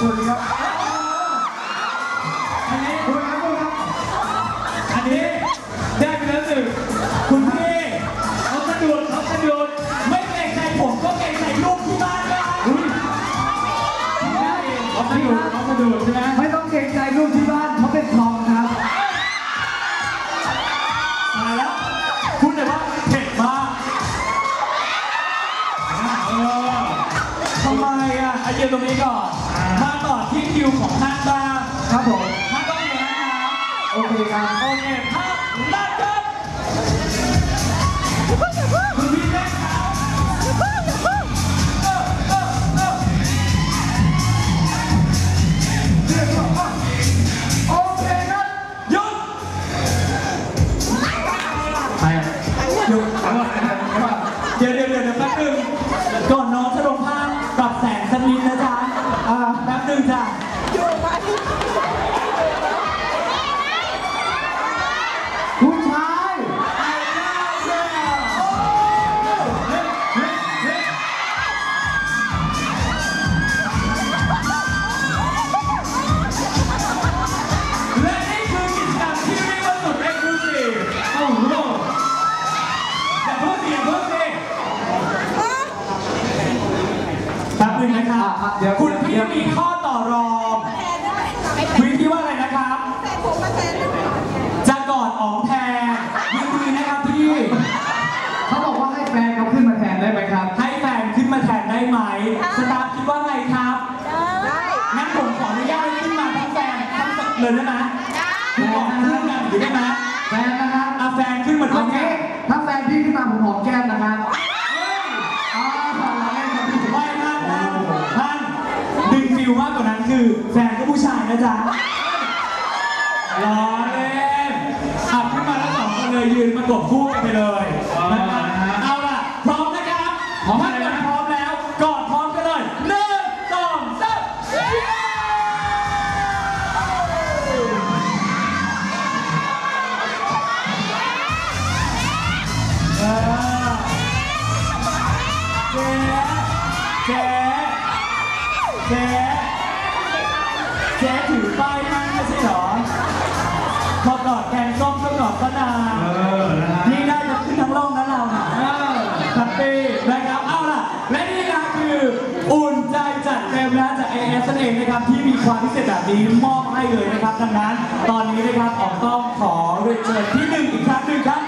สวัสดีครับอันนี้คุณครับคุณครับอันนี้ได้ไปแล้วหนึ่งคุณพี่เขาสะดุดเขาสะดุดไม่เกรงใจผมก็เกรงใจลูกที่บ้านด้วยอุ้ยเขาสะดุดเขาสะดุดใช่ไหม อะอายืนตรงนี้ก่อน มาต่อที่คิวของท่านบ้างครับผมท่านต้องมีนะครับโอเคครับ โอเคภาพลัดครับคุณพี่เล่นครับเออเออเออโอเคครับหยุดไปหยุดก่อนนะ เดี๋ยวคุณพี่เดี๋ยวมีข้อต่อรองคุณพี่ว่าอะไรนะครับจะกอดอ๋องแทนยินดีนะครับพี่ เขาบอกว่าให้แฟนเขาขึ้นมาแทนได้ไหมครับ ให้แฟนขึ้นมาแทนได้ไหม สตาฟคิดว่าไงครับงั้นผมขออนุญาตให้ขึ้นมาทั้งแฟนทั้งสองเลยได้ไหมคือบอกคู่กันอยู่ได้ไหมแฟน คือแฟนก็ผู้ชายนะจ๊ะล้อเล่นอับขึ้นมาแล้วสองคนเลยยืนประกบคู่กันไปเลยนะครับเอาล่ะ พร้อมนะครับถ้าเกิดพร้อมแล้วกอดพร้อมกันเลยหนึ่งสองสามเออเจ๊เจ๊เจ๊เจ๊ ถือป้ายนั่งไม่ใช่เหรอพอกอดแกงส้มก็กอดก็นานเออนะฮะ นี่ได้จะขึ้นทั้งร่องนะเราน่ะเออแฮปปี้นะครับเอาล่ะ และนี่นะคืออุ่นใจจัดเต็มนะจาก AS นั่นเองนะครับที่มีความพิเศษแบบนี้มอบให้เลยนะครับดังนั้น ตอนนี้นะครับออกต้องขอเรียนเชิญที่หนึ่งอีกครั้งหนึ่งครับ